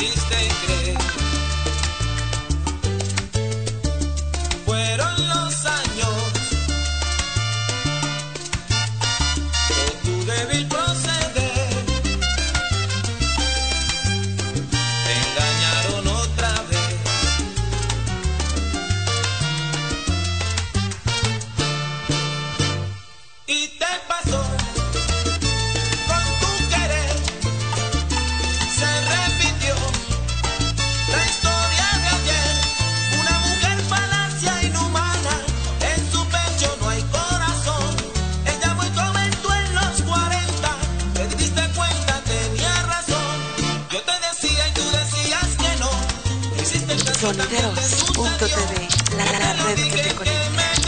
existe. Sonideros.tv, la, la red que te conecta.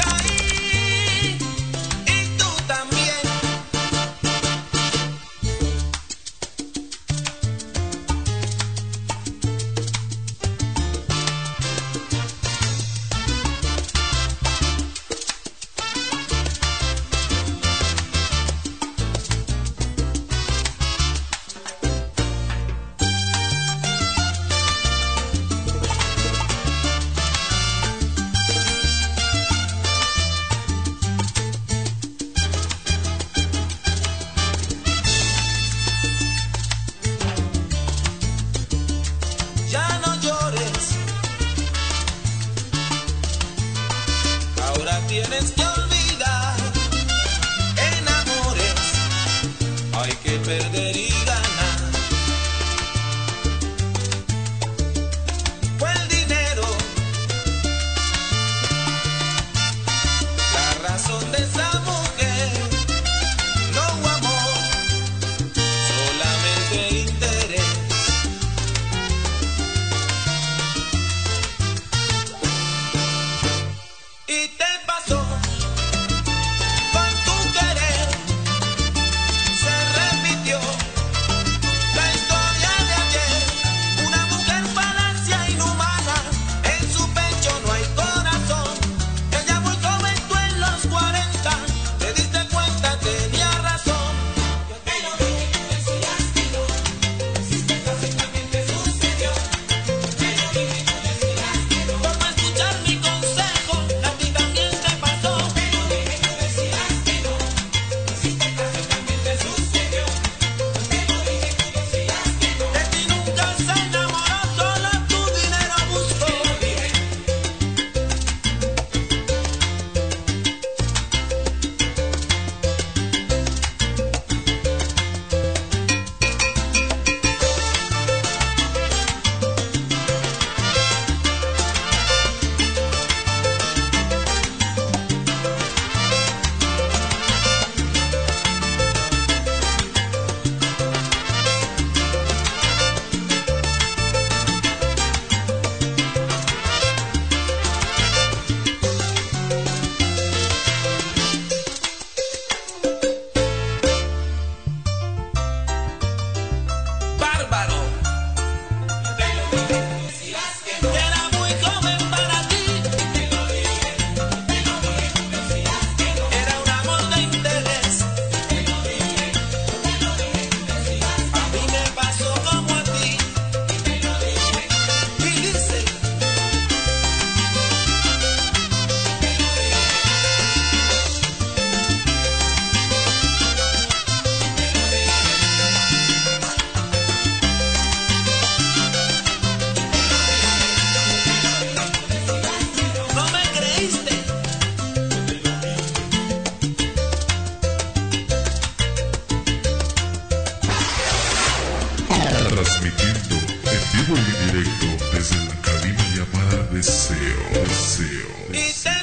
transmitiendo en vivo y directo desde la cabina llamada Deseo, Deseo. deseo.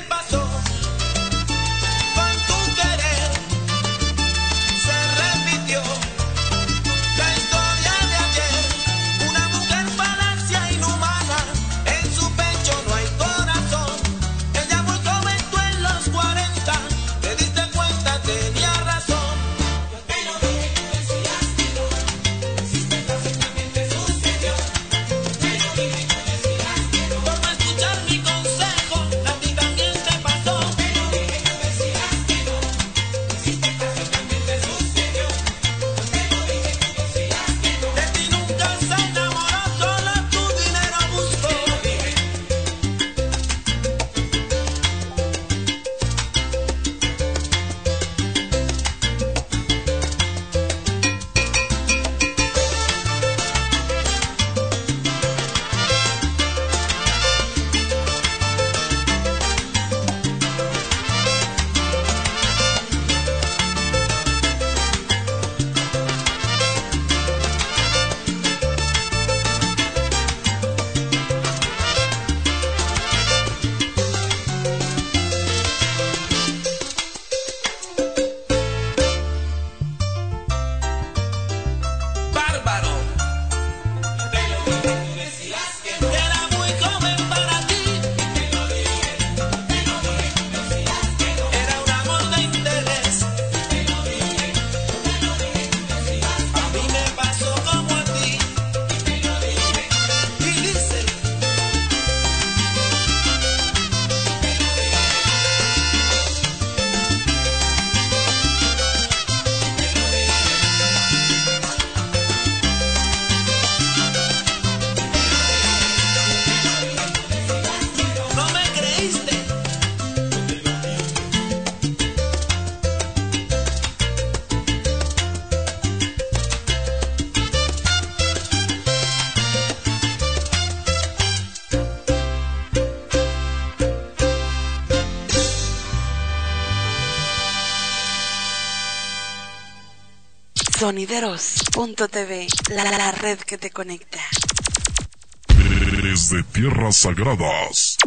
Sonideros.tv, la, la red que te conecta. Desde tierras sagradas.